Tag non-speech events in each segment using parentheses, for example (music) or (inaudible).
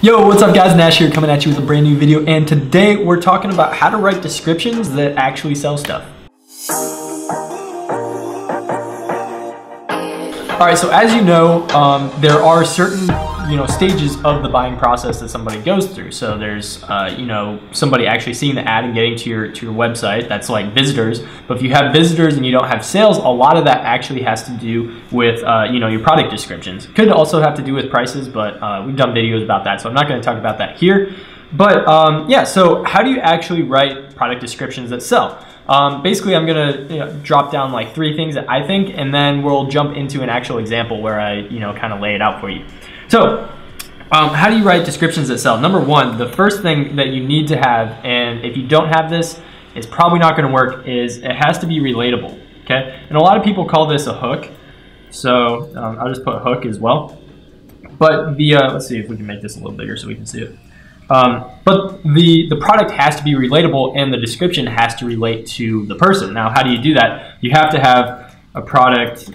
Yo, what's up guys? Nash here coming at you with a brand new video and today we're talking about how to write descriptions that actually sell stuff. All right, so as you know, um, there are certain you know stages of the buying process that somebody goes through. So there's uh, you know somebody actually seeing the ad and getting to your to your website. That's like visitors. But if you have visitors and you don't have sales, a lot of that actually has to do with uh, you know your product descriptions. Could also have to do with prices, but uh, we've done videos about that, so I'm not going to talk about that here. But um, yeah, so how do you actually write product descriptions that sell? Um, basically, I'm gonna you know, drop down like three things that I think, and then we'll jump into an actual example where I you know kind of lay it out for you. So, um, how do you write descriptions that sell? Number one, the first thing that you need to have, and if you don't have this, it's probably not going to work. Is it has to be relatable, okay? And a lot of people call this a hook, so um, I'll just put hook as well. But the uh, let's see if we can make this a little bigger so we can see it. Um, but the, the product has to be relatable and the description has to relate to the person. Now, how do you do that? You have to have a product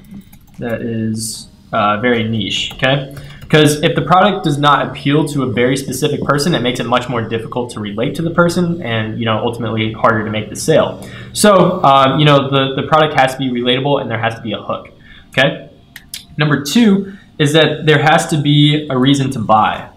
that is uh, very niche, okay? Because if the product does not appeal to a very specific person, it makes it much more difficult to relate to the person and, you know, ultimately harder to make the sale. So, um, you know, the, the product has to be relatable and there has to be a hook, okay? Number two is that there has to be a reason to buy,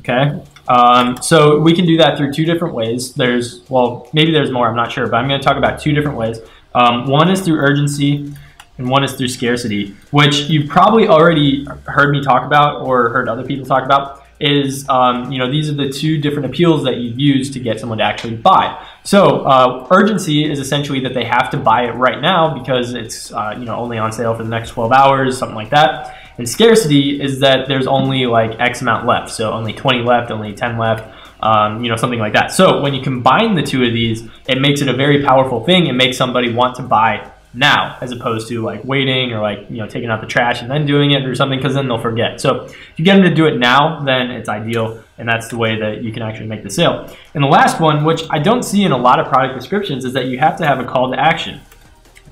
okay? Um, so we can do that through two different ways. There's, well, maybe there's more, I'm not sure, but I'm going to talk about two different ways. Um, one is through urgency and one is through scarcity, which you've probably already heard me talk about or heard other people talk about is, um, you know, these are the two different appeals that you use to get someone to actually buy. So uh, urgency is essentially that they have to buy it right now because it's, uh, you know, only on sale for the next 12 hours, something like that. And scarcity is that there's only like X amount left. So only 20 left, only 10 left, um, you know, something like that. So when you combine the two of these, it makes it a very powerful thing. It makes somebody want to buy now as opposed to like waiting or like, you know, taking out the trash and then doing it or something because then they'll forget. So if you get them to do it now, then it's ideal. And that's the way that you can actually make the sale. And the last one, which I don't see in a lot of product descriptions, is that you have to have a call to action.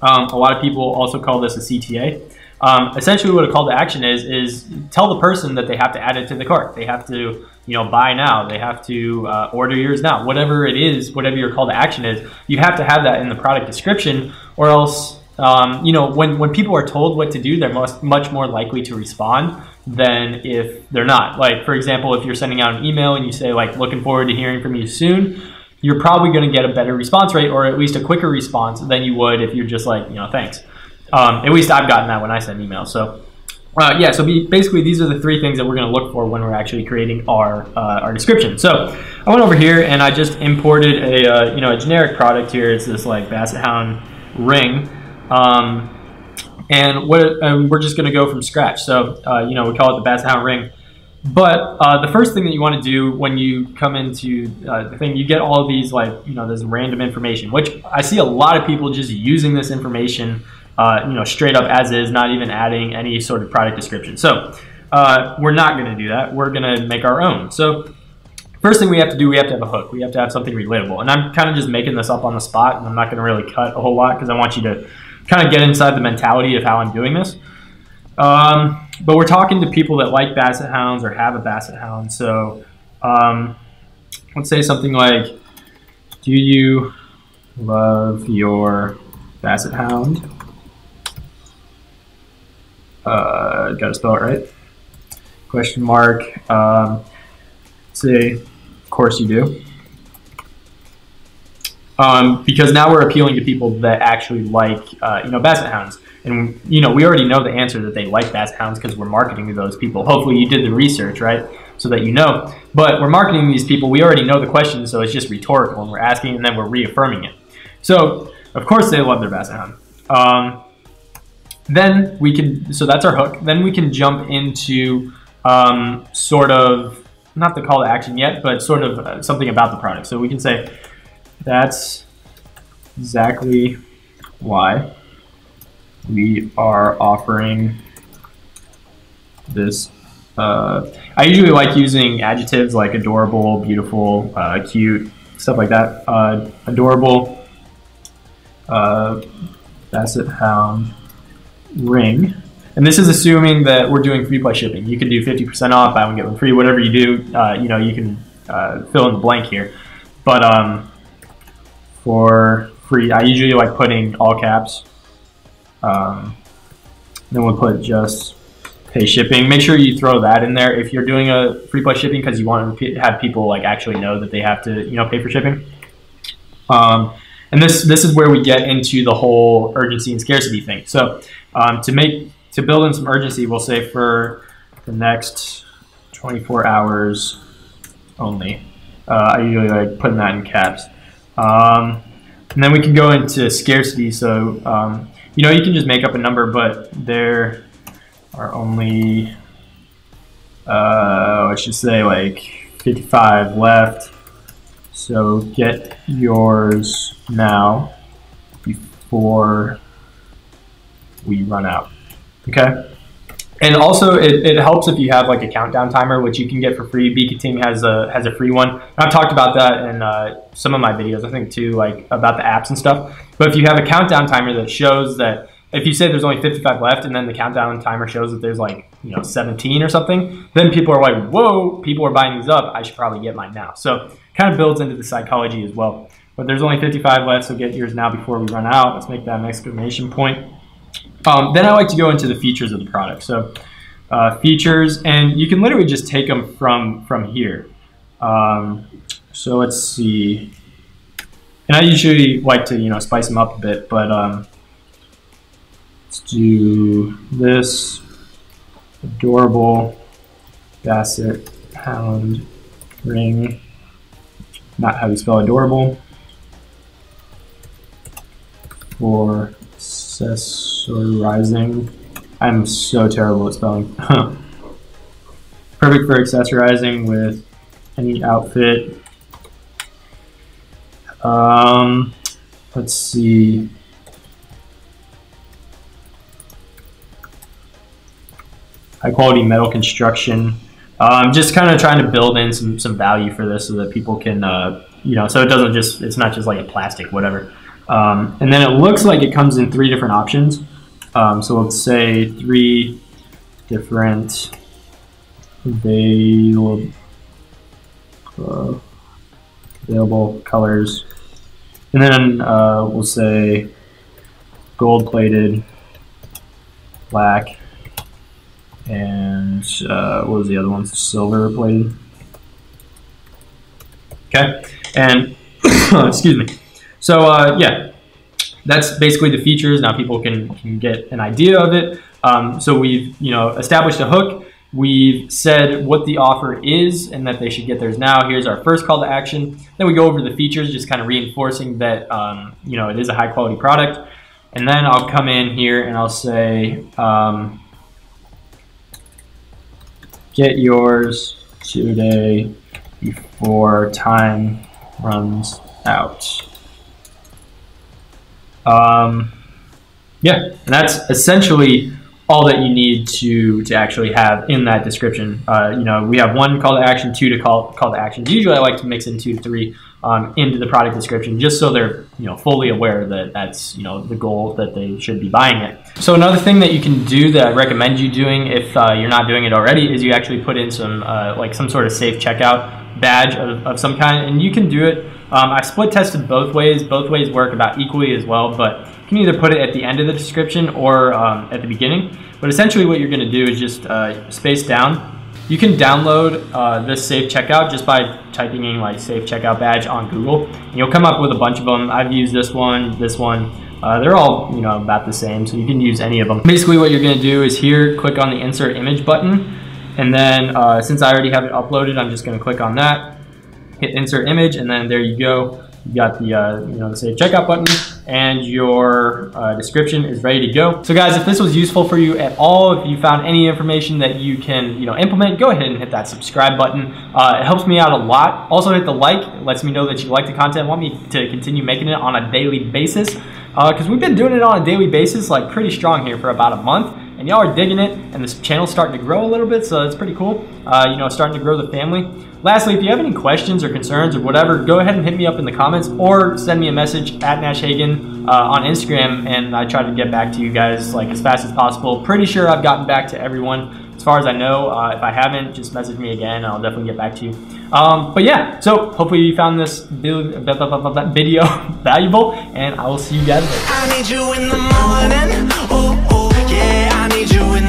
Um, a lot of people also call this a CTA. Um, essentially, what a call to action is is tell the person that they have to add it to the cart. They have to, you know, buy now. They have to uh, order yours now. Whatever it is, whatever your call to action is, you have to have that in the product description, or else, um, you know, when when people are told what to do, they're most, much more likely to respond than if they're not. Like, for example, if you're sending out an email and you say like, "Looking forward to hearing from you soon." You're probably going to get a better response rate, or at least a quicker response than you would if you're just like, you know, thanks. Um, at least I've gotten that when I send emails. So uh, yeah, so be, basically these are the three things that we're going to look for when we're actually creating our uh, our description. So I went over here and I just imported a uh, you know a generic product here. It's this like Basset Hound ring, um, and what and we're just going to go from scratch. So uh, you know we call it the Basset Hound ring. But uh, the first thing that you want to do when you come into uh, the thing, you get all these like you know this random information, which I see a lot of people just using this information uh, you know, straight up as is, not even adding any sort of product description. So uh, we're not going to do that. We're going to make our own. So first thing we have to do, we have to have a hook. We have to have something relatable. And I'm kind of just making this up on the spot, and I'm not going to really cut a whole lot because I want you to kind of get inside the mentality of how I'm doing this. Um, but we're talking to people that like basset hounds or have a basset hound. So um, let's say something like, do you love your basset hound? Uh, Got to spell it right. Question mark. Um, say, of course you do. Um, because now we're appealing to people that actually like, uh, you know, basset hounds. And, you know, we already know the answer that they like basset hounds because we're marketing to those people. Hopefully you did the research, right? So that you know. But we're marketing these people. We already know the question, so it's just rhetorical. And we're asking and then we're reaffirming it. So, of course they love their basset hound. Um, then we can, so that's our hook. Then we can jump into um, sort of, not the call to action yet, but sort of uh, something about the product. So we can say, that's exactly why we are offering this. Uh, I usually like using adjectives like adorable, beautiful, uh, cute, stuff like that. Uh, adorable, uh, basset hound, ring And this is assuming that we're doing free plus shipping. You can do 50% off, buy one get one free, whatever you do. Uh, you know, you can uh, fill in the blank here. But um, for free, I usually like putting all caps. Um, then we'll put just pay shipping. Make sure you throw that in there if you're doing a free plus shipping because you want to have people like actually know that they have to you know pay for shipping. Um, and this this is where we get into the whole urgency and scarcity thing. So um, to make to build in some urgency, we'll say for the next 24 hours only. Uh, I usually like putting that in caps. Um, and then we can go into scarcity. So um, you know you can just make up a number, but there are only uh, I should say like 55 left. So get yours now before we run out. Okay. And also, it, it helps if you have like a countdown timer, which you can get for free. Beeketing has a has a free one. I've talked about that in uh, some of my videos, I think too, like about the apps and stuff. But if you have a countdown timer that shows that if you say there's only 55 left and then the countdown timer shows that there's like you know 17 or something, then people are like, whoa, people are buying these up. I should probably get mine now. So kind of builds into the psychology as well. But there's only 55 left, so get yours now before we run out. Let's make that an exclamation point. Um, then I like to go into the features of the product. So uh, features, and you can literally just take them from, from here. Um, so let's see. And I usually like to, you know, spice them up a bit, but um, let's do this adorable basset hound ring. Not how you spell adorable. For accessorizing. I'm so terrible at spelling. (laughs) Perfect for accessorizing with any outfit. Um, let's see. High quality metal construction. I'm um, just kind of trying to build in some, some value for this so that people can, uh, you know, so it doesn't just, it's not just like a plastic, whatever. Um, and then it looks like it comes in three different options. Um, so let's say three different available, uh, available colors. And then uh, we'll say gold plated, black, and uh, what was the other one? Silver plated. Okay, and (coughs) excuse me. So uh, yeah, that's basically the features. Now people can, can get an idea of it. Um, so we've you know established a hook. We've said what the offer is and that they should get theirs now. Here's our first call to action. Then we go over the features, just kind of reinforcing that um, you know it is a high quality product. And then I'll come in here and I'll say, um, get yours today before time runs out. Um, yeah, and that's essentially all that you need to to actually have in that description. Uh, you know, we have one call to action, two to call call to actions. Usually, I like to mix in two to three um, into the product description, just so they're you know fully aware that that's you know the goal that they should be buying it. So another thing that you can do that I recommend you doing if uh, you're not doing it already is you actually put in some uh, like some sort of safe checkout badge of, of some kind, and you can do it um, I split tested both ways. Both ways work about equally as well, but you can either put it at the end of the description or um, at the beginning. But essentially what you're gonna do is just uh, space down. You can download uh, this safe checkout just by typing in like safe checkout badge on Google. And you'll come up with a bunch of them. I've used this one, this one. Uh, they're all you know about the same, so you can use any of them. Basically what you're gonna do is here, click on the insert image button. And then uh, since I already have it uploaded, I'm just gonna click on that hit insert image, and then there you go. You got the uh, you know the save checkout button, and your uh, description is ready to go. So guys, if this was useful for you at all, if you found any information that you can you know implement, go ahead and hit that subscribe button. Uh, it helps me out a lot. Also hit the like. It lets me know that you like the content. Want me to continue making it on a daily basis because uh, we've been doing it on a daily basis, like pretty strong here for about a month and y'all are digging it, and this channel's starting to grow a little bit, so it's pretty cool. Uh, you know, starting to grow the family. Lastly, if you have any questions or concerns or whatever, go ahead and hit me up in the comments or send me a message at Nash Hagen uh, on Instagram, and I try to get back to you guys like as fast as possible. Pretty sure I've gotten back to everyone. As far as I know, uh, if I haven't, just message me again. I'll definitely get back to you. Um, but yeah, so hopefully you found this video (laughs) valuable, and I will see you guys later need you